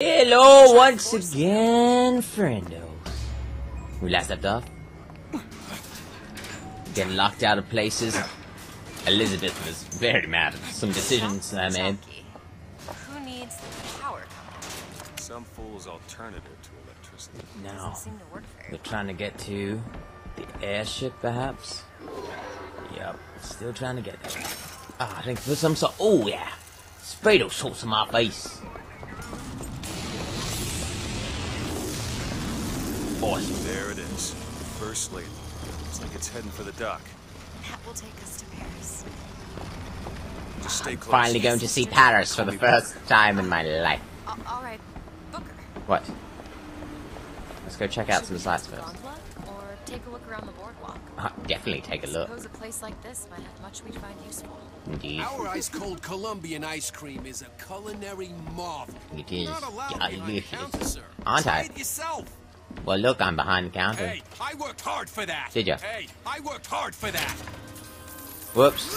Hello once again, friendos. We last left off. Getting locked out of places. Elizabeth was very mad at some decisions I made. Who needs the power Some fool's alternative to electricity. Now, Doesn't seem to work very we're trying to get to the airship, perhaps? Yep, still trying to get there. Ah, I think for some sort. Oh, yeah! Spray those salts in my face! Awesome. There it is. First lady. Looks like it's heading for the dock. That will take us to Paris. Just stay close. Finally going to see Paris for the first time in my life. All right, Booker. What? Let's go check out Should some we sights first. or take a look around the boardwalk. Uh, definitely take a look. Suppose a place like this might have much we'd find useful. Indeed. Our ice cold Columbian ice cream is a culinary marvel. It is Not allowed behind the delicious. counter, sir. Aren't Try I? Well, look, I'm behind the counter. Hey, I worked hard for that. Did ya? Hey, I worked hard for that. Whoops.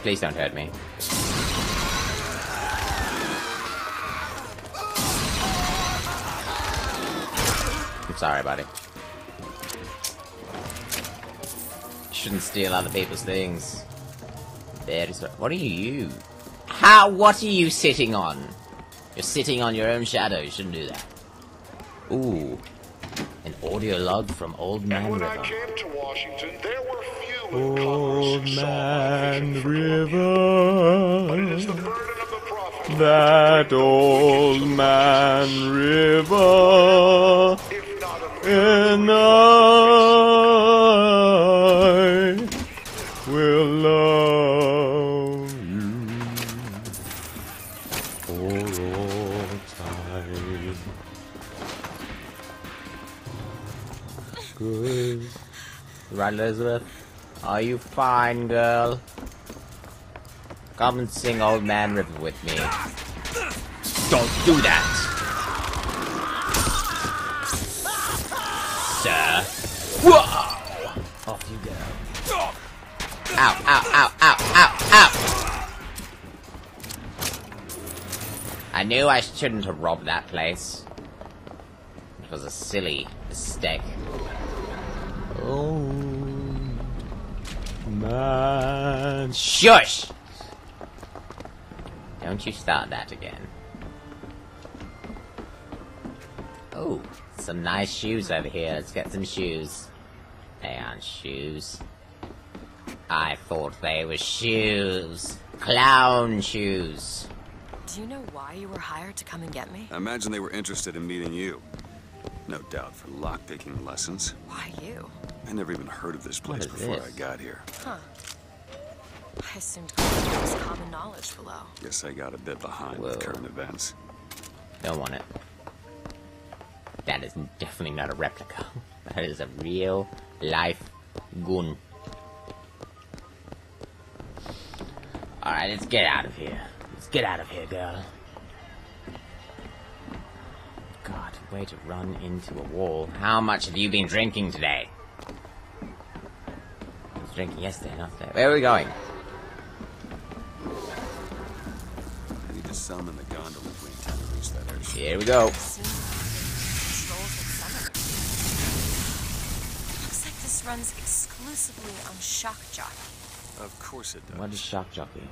Please don't hurt me. I'm sorry, buddy. You shouldn't steal other people's things. Very sorry. What are you? How? What are you sitting on? You're sitting on your own shadow. You shouldn't do that. Ooh. An audio log from Old Man And when I River. came to Washington, there were few in Old commerce saw my Man vision for Columbia. But it River. the burden of the prophet That old man river, if not a and I will love you oh, for all Right, Elizabeth? Are you fine, girl? Come and sing Old Man River with me. Don't do that! Sir. Whoa! Off you go. Ow, ow, ow, ow, ow, ow! I knew I shouldn't have robbed that place. It was a silly mistake. Oh, man. Shush! Don't you start that again. Oh, some nice shoes over here. Let's get some shoes. They aren't shoes. I thought they were shoes. Clown shoes. Do you know why you were hired to come and get me? I imagine they were interested in meeting you. No doubt for lockpicking lessons. Why you? I never even heard of this place before this? I got here. Huh. I assumed Columbia was common knowledge below. Guess I got a bit behind Whoa. with current events. Don't want it. That is definitely not a replica. That is a real life gun. Alright, let's get out of here. Let's get out of here, girl. Way to run into a wall. How much have you been drinking today? I was drinking yesterday, not today. Where are we going? I need to summon the gondola if we intend to reach that airship. Here we go. Soon strolls with summer. Looks like this runs exclusively on shock jockey. Of course it does. What is shock jockey?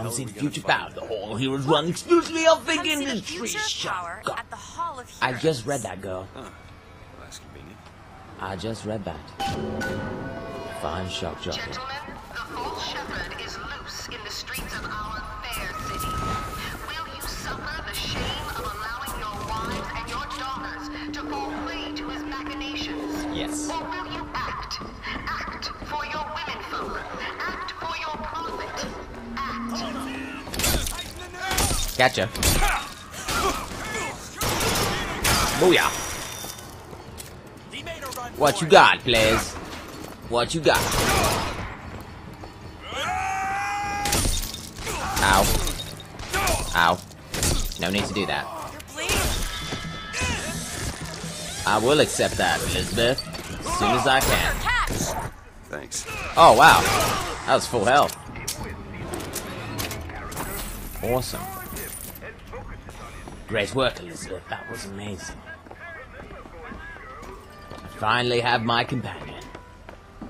Where in the see the future find power. The that? whole heroes run exclusively off big the industry. future Shut up. at the Hall of I just read that, girl. Huh. Well, that's convenient. I just read that. Fine shock jockey. Gotcha. Booyah. What you got, players? What you got? Ow. Ow. No need to do that. I will accept that, Elizabeth. As soon as I can. Thanks. Oh, wow. That was full health. Awesome. Great work, Elizabeth. That was amazing. I finally have my companion. I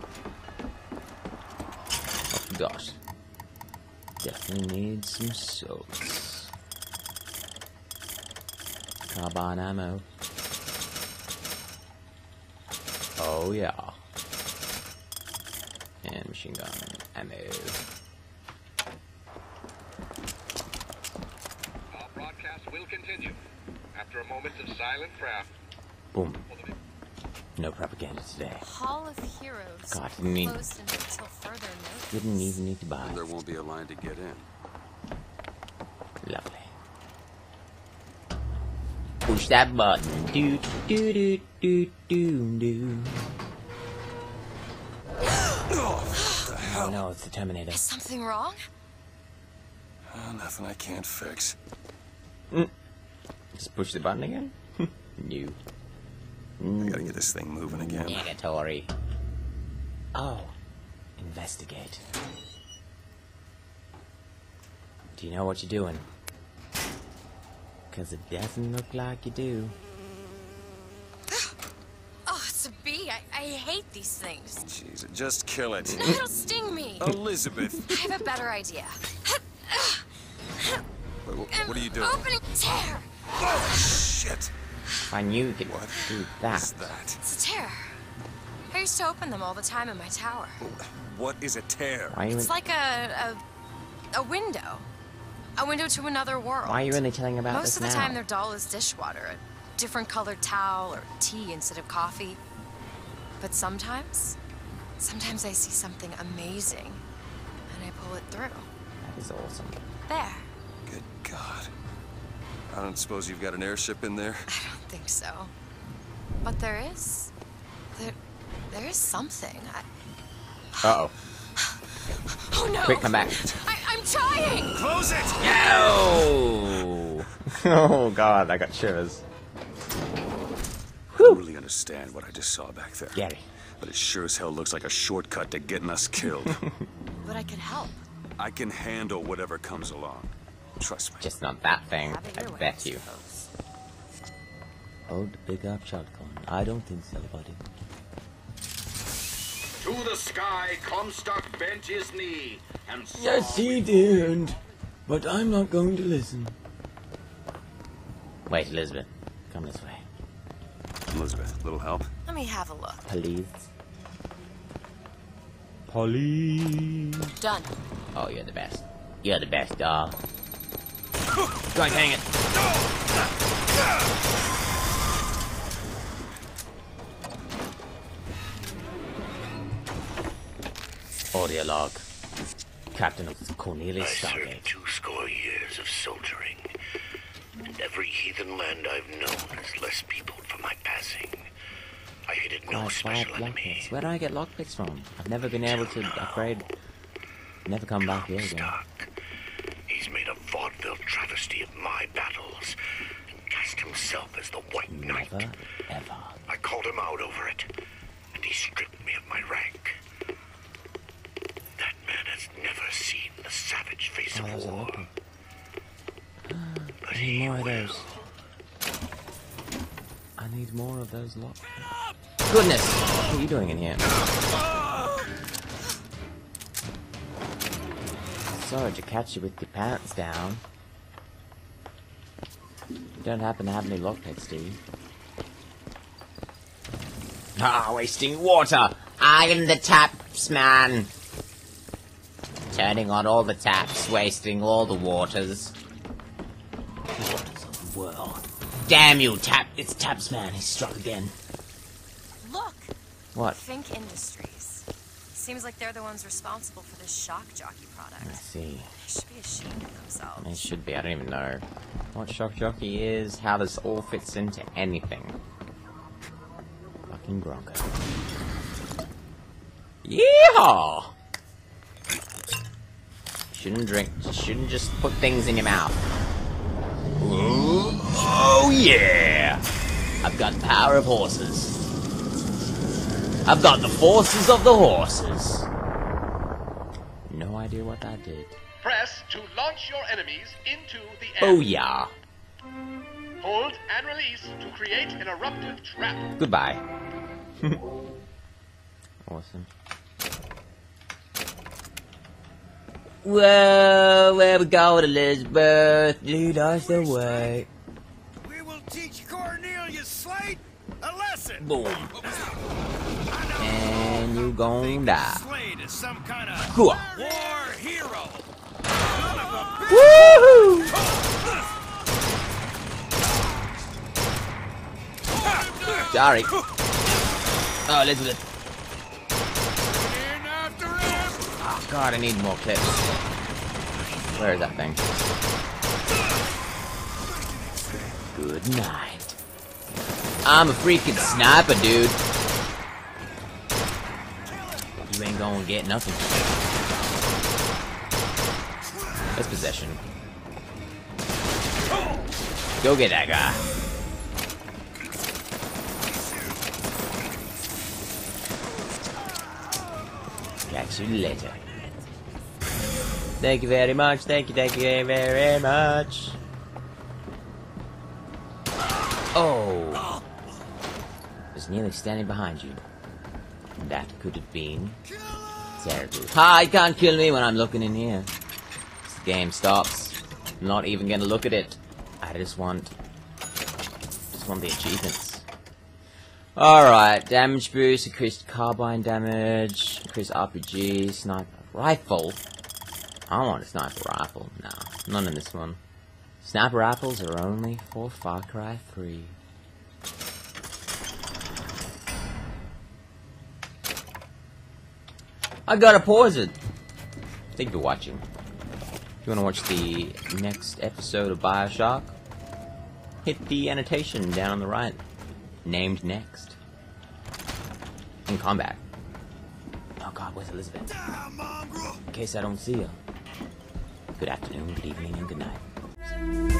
forgot. Definitely need some salts. Carbine ammo. Oh yeah. And machine gun ammo. Our broadcast will continue after a moment of silent prayer. Boom. No propaganda today. Hall of Heroes. God, didn't even- Closed until further notice. Didn't even need to buy. And there won't be a line to get in. Lovely. Push that button. Do do do do do do. Oh no, it's the Terminator. Is something wrong? Oh, nothing I can't fix. Mm. Just push the button again? New. I gotta get this thing moving again. Negatory. Oh. Investigate. Do you know what you're doing? Because it doesn't look like you do. Oh, it's a bee. I, I hate these things. Jeez, just kill it. It'll sting me. Elizabeth! I have a better idea. Wait, wh- what are you doing? Opening tear. Oh, shit! I knew you could What do that. that? It's a tear. I used to open them all the time in my tower. What is a tear? Why It's like a a, a window. A window to another world. why are you really telling about Most this of the now? time, they're dull as dishwater, a different colored towel or tea instead of coffee. But sometimes, sometimes I see something amazing, and I pull it through. That is awesome. There. Good God. I don't suppose you've got an airship in there? I don't think so. But there is. There, there is something. I, Uh oh. oh no! Quick, come back. I, I'm trying. Close it! No! oh god, I got shivers. I don't really understand what I just saw back there. Gary. But it sure as hell looks like a shortcut to getting us killed. But I can help. I can handle whatever comes along. Trust me. Just not that thing. I bet you. suppose. The big up shotgun. I don't think so, buddy. To the sky, Comstock bent his knee and saw Yes, he did. But I'm not going to listen. Wait, Elizabeth. Come this way. Elizabeth, little help? Let me have a look. Please. Police. Done. Oh, you're the best. You're the best, dog. Go on, hang it. Audio log. Captain of Cornelius I served two score years of soldiering, and every heathen land I've known is less peopled for my passing. I hated no Nice special enemy. Where do I get lockpicks from? I've never been able to upgrade. Never come back here again. Comstock. He's made a vaudeville travesty of my battles and cast himself as the White Knight. Ever. I called him out over it, and he stripped me of my rank. That man has never seen the savage face Oh, of war. lockpick. But I he need more of those. I need more of those lockpicks. Goodness! What are you doing in here? Sorry to catch you with your pants down. You don't happen to have any lockpicks, do you? Ah, wasting water! I am the taps man! Turning on all the taps, wasting all the waters. Waters of the world. Damn you, Tap! It's Taps man, he struck again. Look. What? Fink Industries. Seems like they're the ones responsible for this shock jockey product. Let's see. They should be ashamed of themselves. They should be, I don't even know what Shock Jockey is, how this all fits into anything. Fucking Bronco. Yeehaw! Shouldn't drink, shouldn't just put things in your mouth. Ooh, oh yeah! I've got the power of horses. I've got the forces of the horses. No idea what that did. Press to launch your enemies into the air. Oh yeah. Hold and release to create an eruptive trap. Goodbye. awesome. Whoa, where we going, Elizabeth? Lead us the way. We will teach Cornelius Slate a lesson. Boom. You gon' die. Some kind of Cool. war hero. Son of a bitch. Woohoo! Sorry. Oh, Elizabeth. In after him. Oh, God, I need more clips. Where is that thing? Good night. I'm a freaking sniper, dude. You ain't gonna get nothing. That's possession. Go get that guy. Catch you later. Thank you very much. Thank you. Thank you very, much. Oh. Was nearly standing behind you. That could have been terrible. Hi, can't kill me when I'm looking in here. This game stops. I'm not even gonna look at it. I just want, just want the achievements. Alright, damage boost, increased carbine damage, increased RPG, sniper rifle. I want a sniper rifle. No, none in this one. Sniper rifles are only for Far Cry 3. I gotta pause it. Thank you for watching. If you want to watch the next episode of Bioshock, hit the annotation down on the right, named next. In combat. Oh god, where's Elizabeth? In case I don't see her. Good afternoon, good evening, and good night.